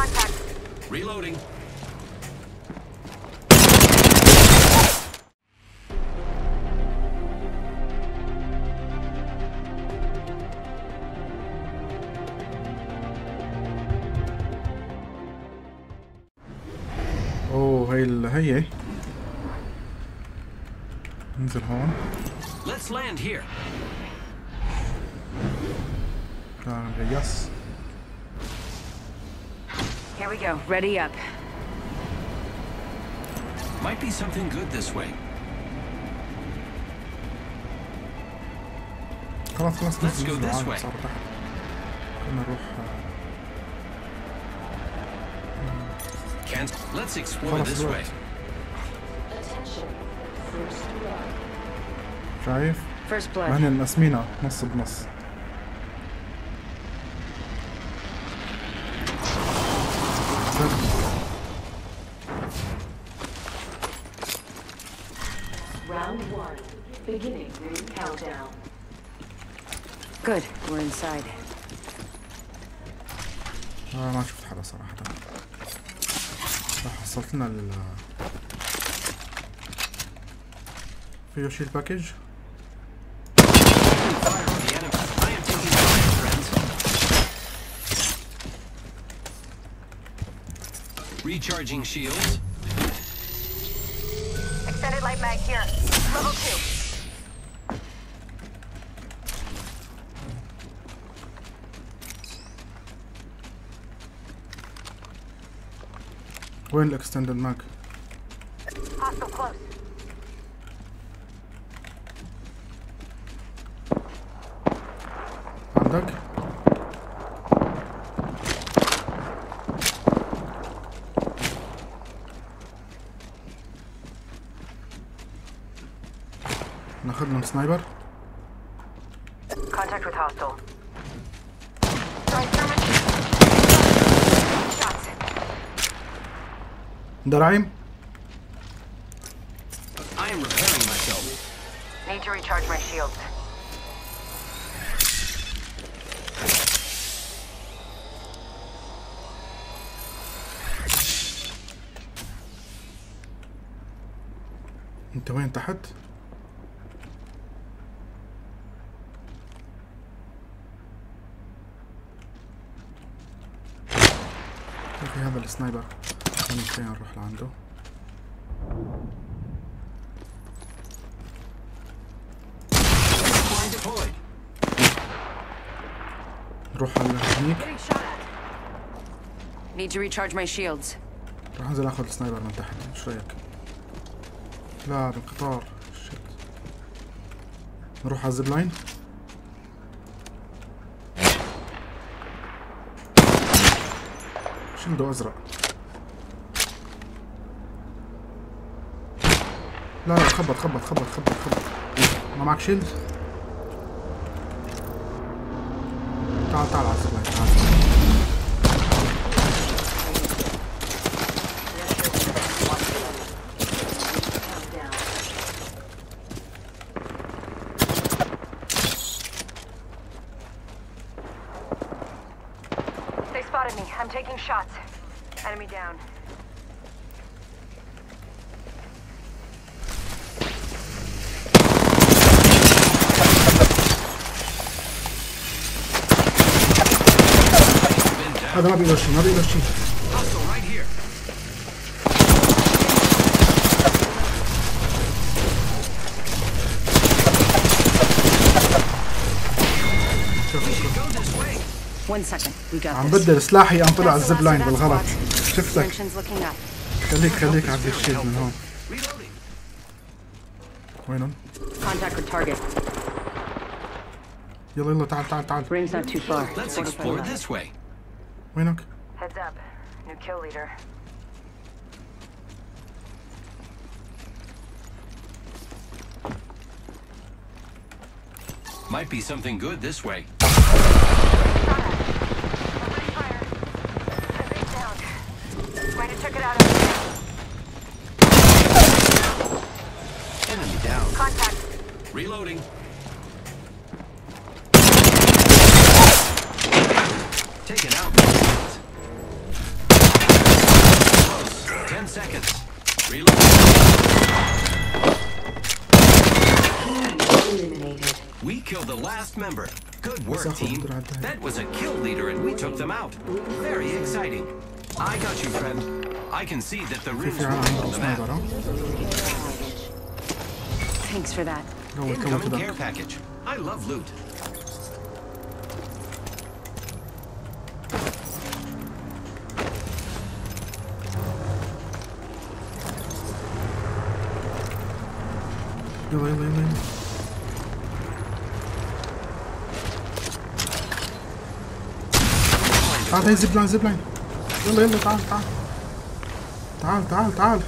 Contact. Reloading. اوه هي ال- هي ننزل هون Let's land here. تعال يس Here we go. Ready up. Might be something good this way. خلاص خلاص Let's ننزل go ننزل this عادي، way. صار تحت خلينا نروح Can't. Let's explore خلاص this way. الوقت شايف؟ First ما blood. هن مقسمينها نص بنص Good. We're inside. آه ما شفت حدا صراحة راح حصلت لنا ال فيه شي الباكج Fire on the enemy. I am taking fire, friends. Recharging shields. Extended light mag here. Level two. وين الاكستندد ماك؟ Hostile close. عندك؟ ناخذ لهم سنايبر Contact with hostile. دراعم I am repairing myself. Need to recharge my shields. انت وين تحت؟ في هذا السنايبر خلينا خلينا نروح لعنده. نروح على هنيك. Need to recharge my shields. راح انزل اخذ السنايبر من تحت إيش رأيك؟ لا بالقطار شت نروح على الزب لاين شيلده أزرق لا لا خبط خبط خبط خبط خبط ما معك شيلد؟ تعال تعال على الزب لاين تعال Countdown. They spotted me. I'm taking shots. Enemy down. هذا ما بيقدر شيء ما بيقدر شيء عم بدل سلاحي عم طلع الزب لاين بالغلط. شفتك؟ خليك خليك عم بيشيل من هون. وينهم؟ يلا يلا تعال تعال تعال. Heads up. New kill leader. Might be something good this way. Enemy down. Contact. Reloading. seconds. Reload. We killed the last member. Good work, team. That was a kill leader and we took them out. Very exciting. I got you, friend. I can see that the room's is on the map. Thanks for that. Incoming care package. I love loot. Eu vou, eu vou. Tá, tá, zipline, zipline. Eu lembro, tá, tá. Tá, tá, tá.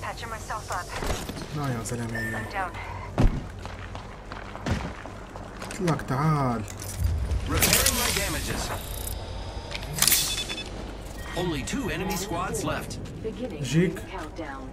Patching myself up. Não, eu sei lá, meu. Que lactal. Tá. Repairing my damages. Only two enemy squads left. Beginning Jig. countdown.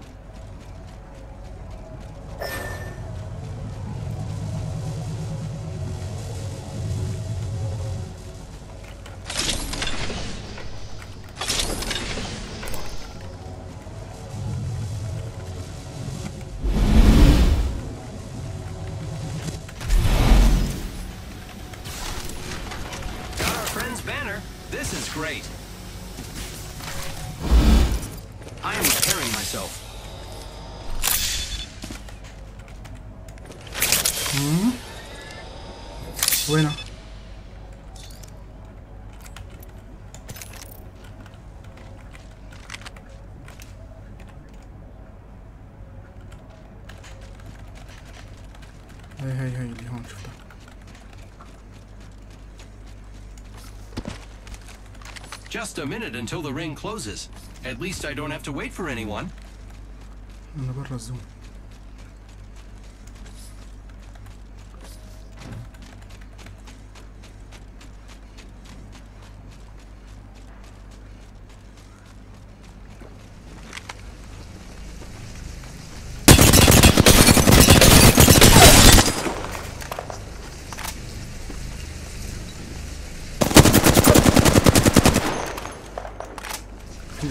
Got our friend's banner. This is great. am repairing myself. وينه هي هي هي اللي هون شفتها Just a minute until the ring closes. At least I don't have to wait for anyone.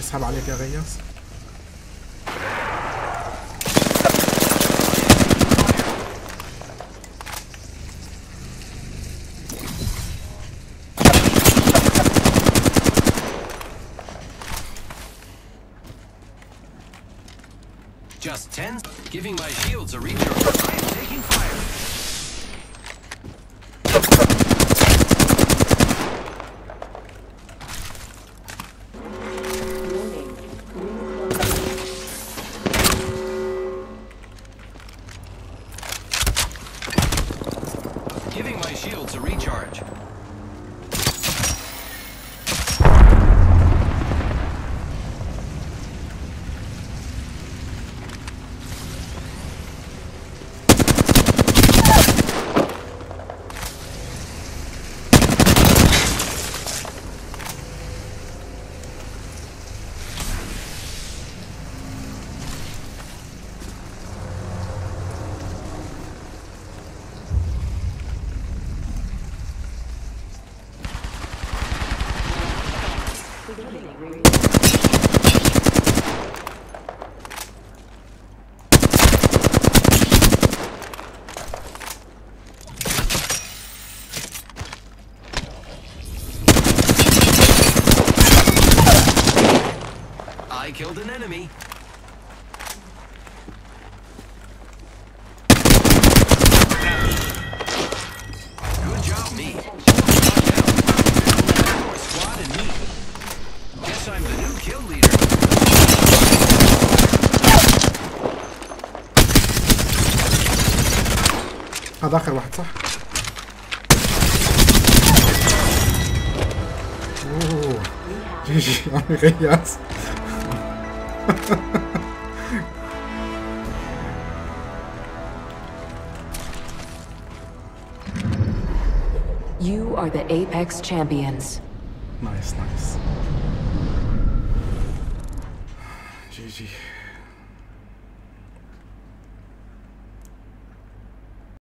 انا برا الزوم نسحب عليك يا غياس Just ten. Giving my shields a recharge. I am taking fire. I killed an enemy. Good job, me. More squad and me. Guess I'm the new kill leader. هذا اخر واحد صح؟ اوه جي جي عمي غياس you are the Apex Champions. Nice, nice. GG.